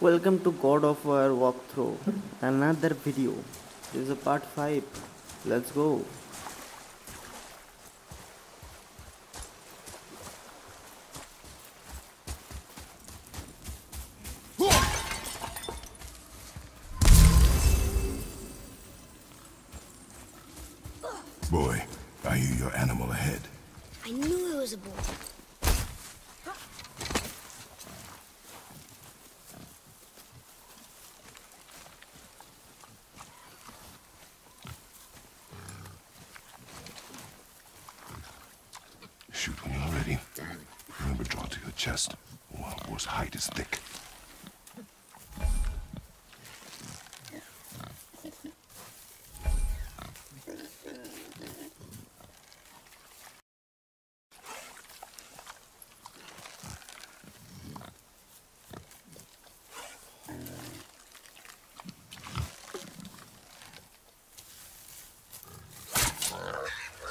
Welcome to God of War walkthrough. Another video. This is a part 5. Let's go. Boy, I hear your animal ahead. I knew it was a boy. Shoot when you're ready. Remember, draw to your chest. Wild boar's hide is thick.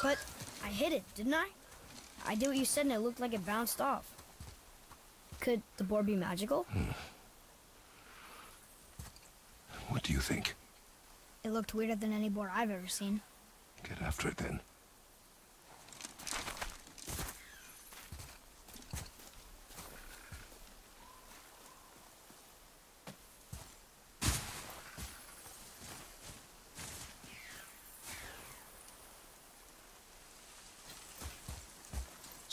But I hit it, didn't I? I did what you said and it looked like it bounced off. Could the boar be magical? Hmm. What do you think? It looked weirder than any boar I've ever seen. Get after it then.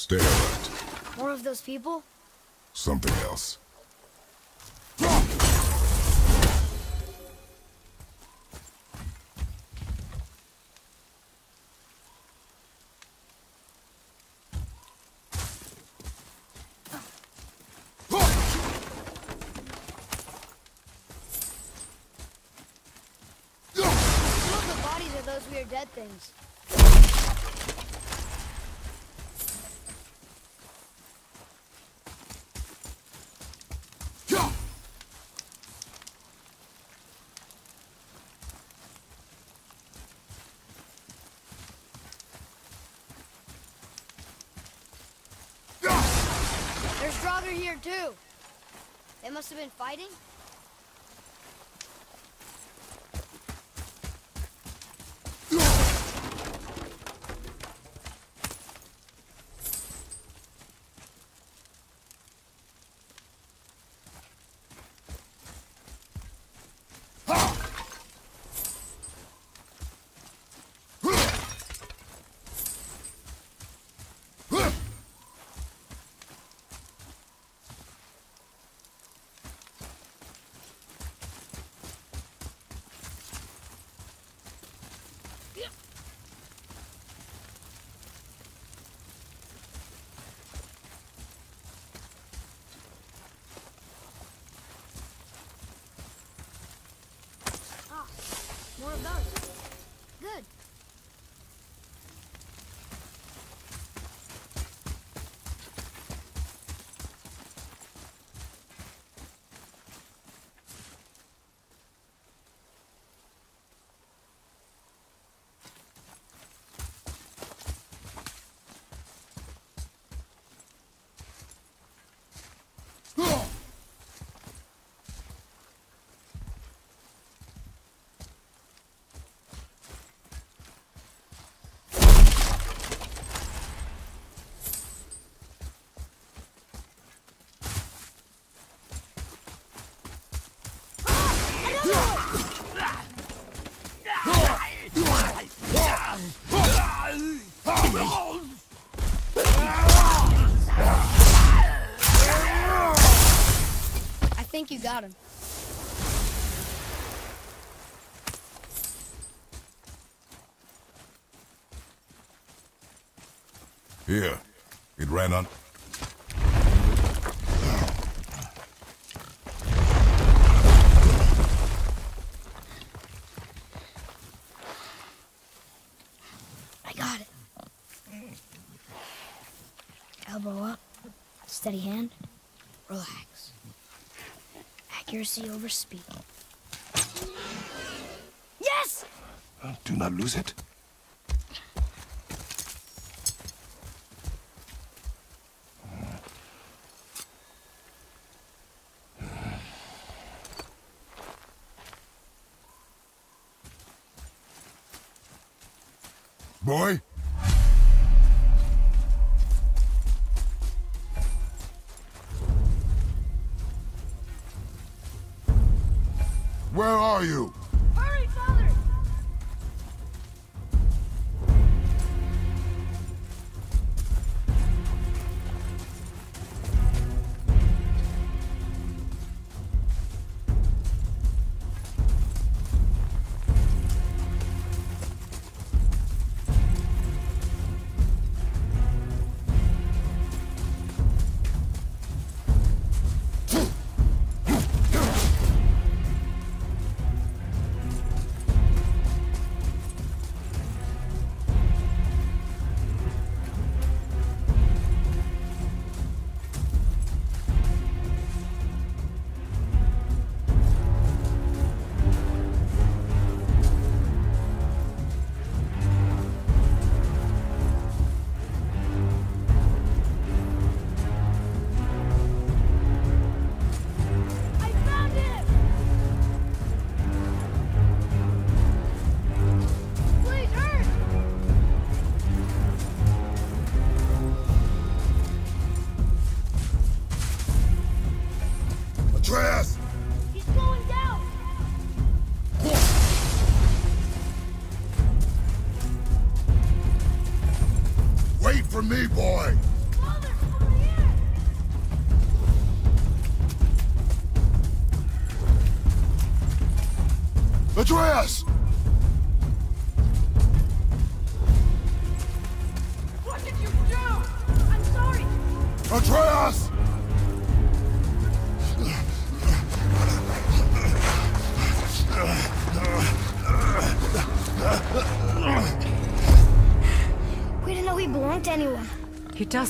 Stay alert. More of those people? Something else. Some of the bodies are those weird dead things. There's Draugr here too. They must have been fighting. Ah, more of those. Good. I think you got him. Here. It ran on. I got it. Elbow up, steady hand, relax. Over speed. Yes! Do not lose it.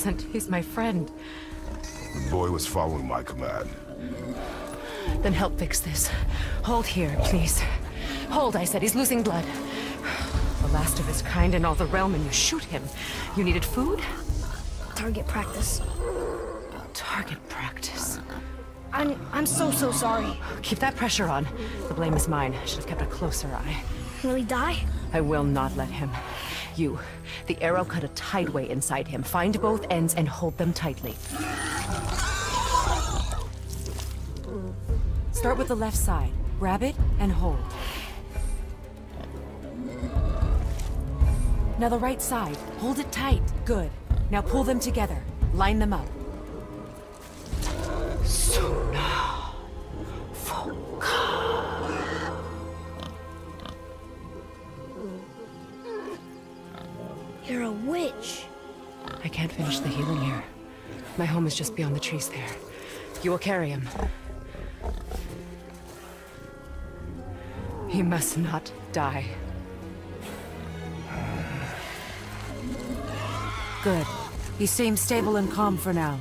He doesn't. He's my friend. The boy was following my command. Then help fix this. Hold here, please. Hold, I said. He's losing blood. The last of his kind in all the realm, and you shoot him. You needed food? Target practice. Target practice. I'm I'm so so sorry. Keep that pressure on. The blame is mine. I should have kept a closer eye. Will he die? I will not let him. You, the arrow cut a tideway inside him. Find both ends and hold them tightly. Start with the left side. Grab it and hold. Now the right side. Hold it tight. Good. Now pull them together. Line them up. My home is just beyond the trees there. You will carry him. He must not die. Good. He seems stable and calm for now.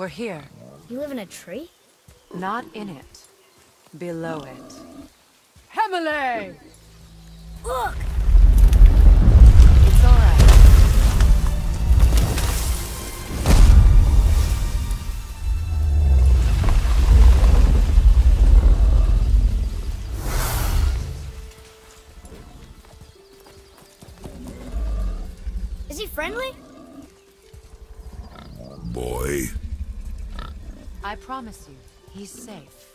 We're here. You live in a tree? Not in it. Below it. Hemele! Look! I promise you, he's safe.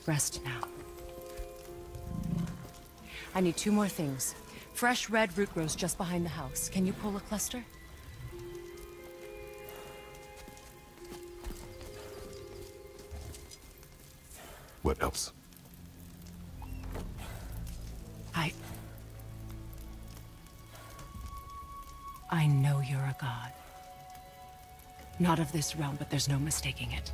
Rest now. I need two more things. Fresh red root grows just behind the house. Can you pull a cluster? what else? I... I know you're a god. Not of this realm, but there's no mistaking it.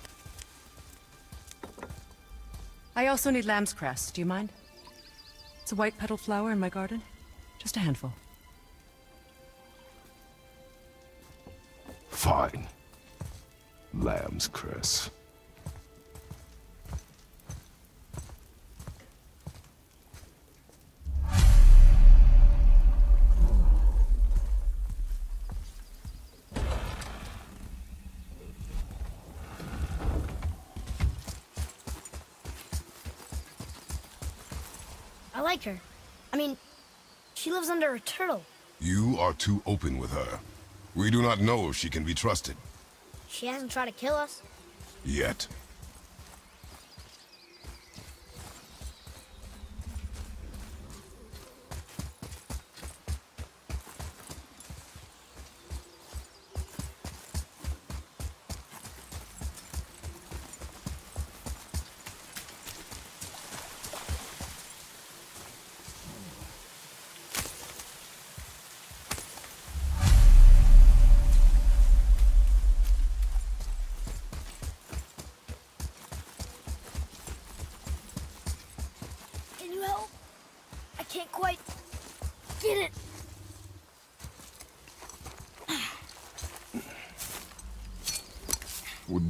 I also need lamb's cress. Do you mind? It's a white petal flower in my garden. Just a handful. Fine. Lamb's cress. Lives under a turtle. You are too open with her. We do not know if she can be trusted. She hasn't tried to kill us. Yet. Can you help? I can't quite get it.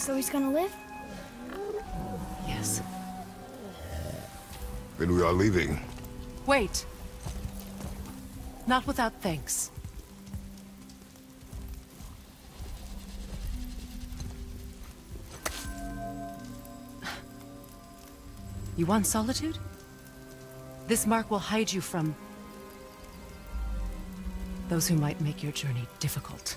So he's gonna live? Yes. Then we are leaving. Wait. Not without thanks. You want solitude? This mark will hide you from... those who might make your journey difficult.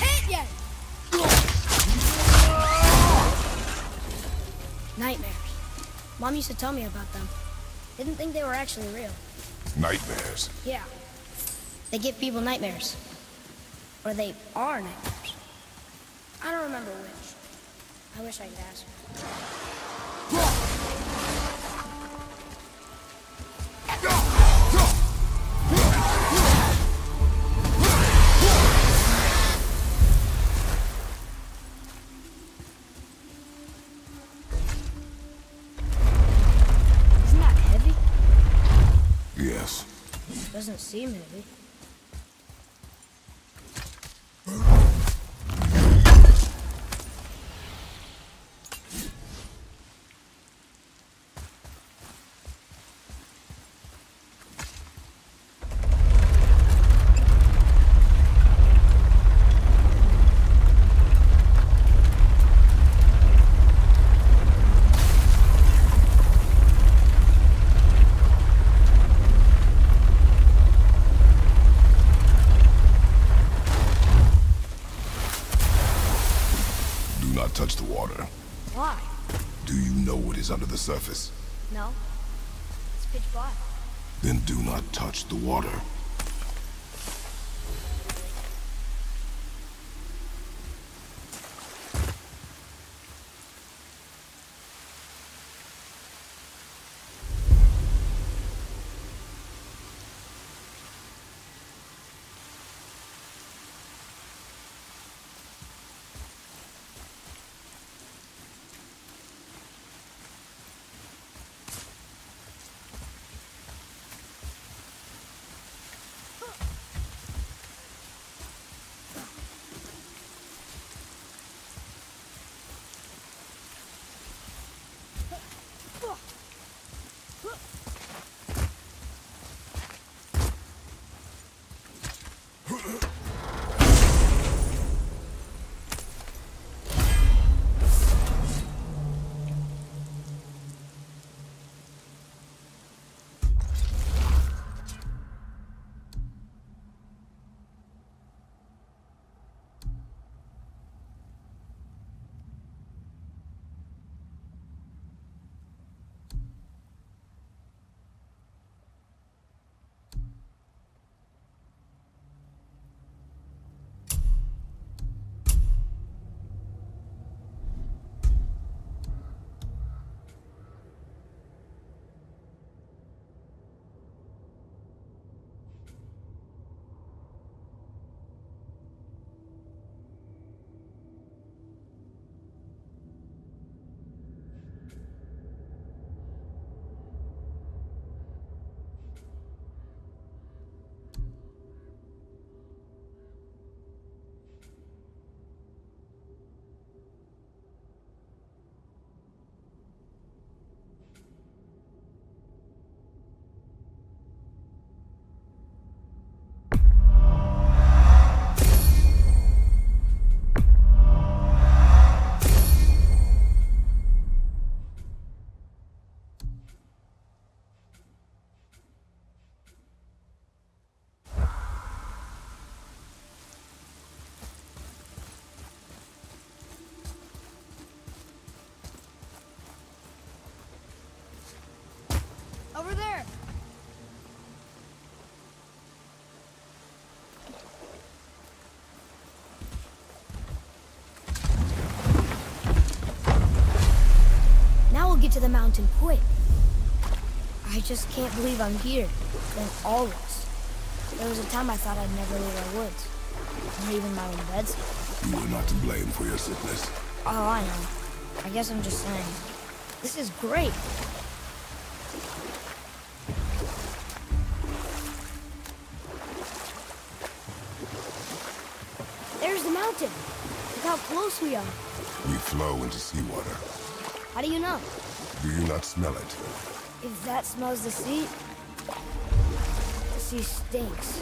Hit yet! Nightmares. Mom used to tell me about them. Didn't think they were actually real. Nightmares. Yeah. They give people nightmares. Or they are nightmares. I don't remember which. I wish I could ask Doesn't seem surface? No. It's pitch black. Then do not touch the water. To the mountain quick. I just can't believe I'm here, in all this. There was a time I thought I'd never leave our woods. Not even my own beds. You were not to blame for your sickness. Oh, I know. I guess I'm just saying. This is great. There's the mountain. Look how close we are. We flow into seawater. How do you know? Do you not smell it? If that smells the sea, the sea stinks.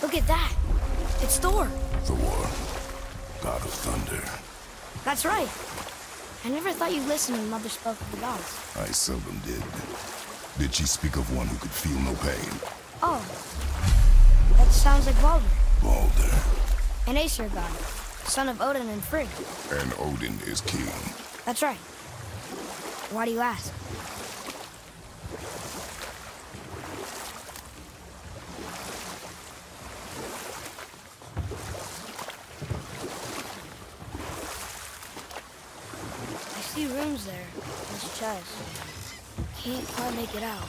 Look at that. It's Thor. Thor, god of thunder. That's right. I never thought you listened when Mother spoke of the gods. I seldom did. Did she speak of one who could feel no pain? Oh. That sounds like Baldur. Baldur. an Aesir god, son of Odin and Frigg. And Odin is king. That's right. Why do you ask? I see rooms there this chest. Can't quite make it out.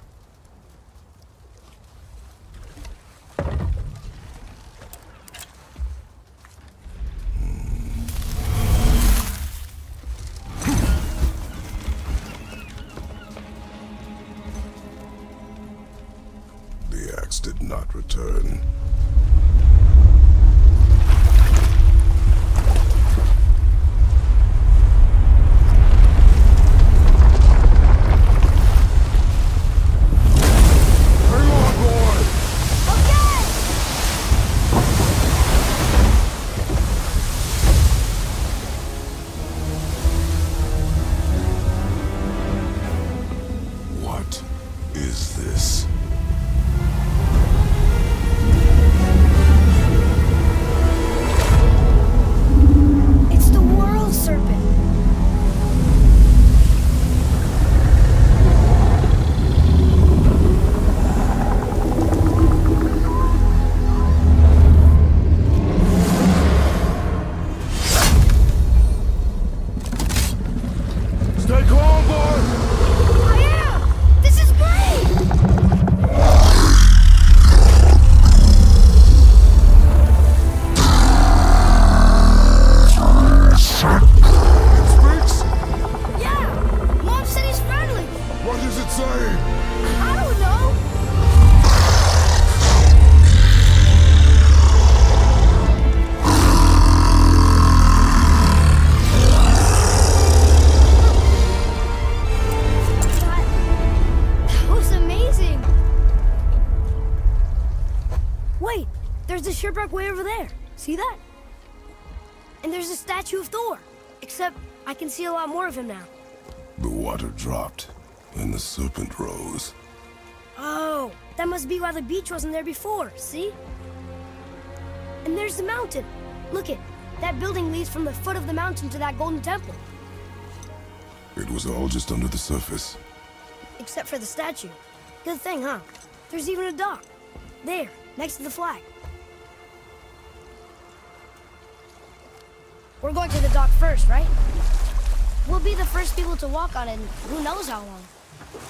Of him now. The water dropped, and the serpent rose. Oh, that must be why the beach wasn't there before, see? And there's the mountain. Look it, that building leads from the foot of the mountain to that golden temple. It was all just under the surface. Except for the statue. Good thing, huh? There's even a dock. There, next to the flag. We're going to the dock first, right? We'll be the first people to walk on it in who knows how long.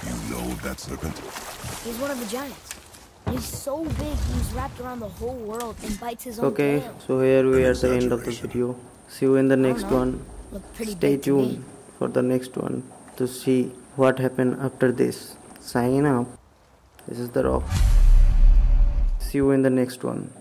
You know that serpent? He's one of the giants. He's so big he's wrapped around the whole world and bites his own Okay, tail. so here we are at the end of the video. See you in the next oh, one. Stay big to me. tuned for the next one to see what happened after this. Sign up. This is the Rock. See you in the next one.